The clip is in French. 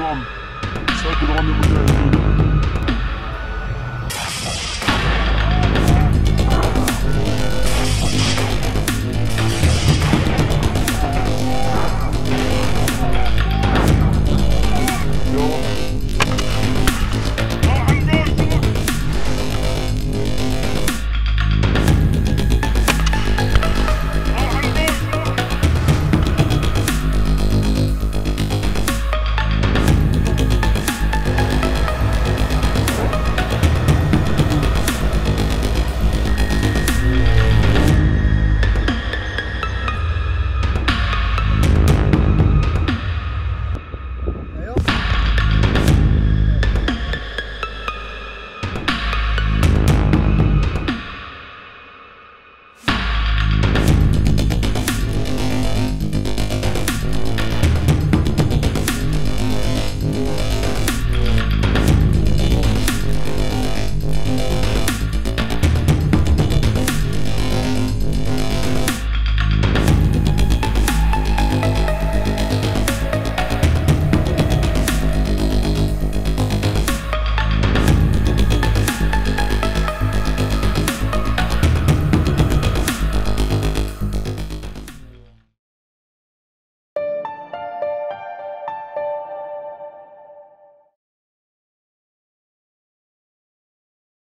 album. Circle on the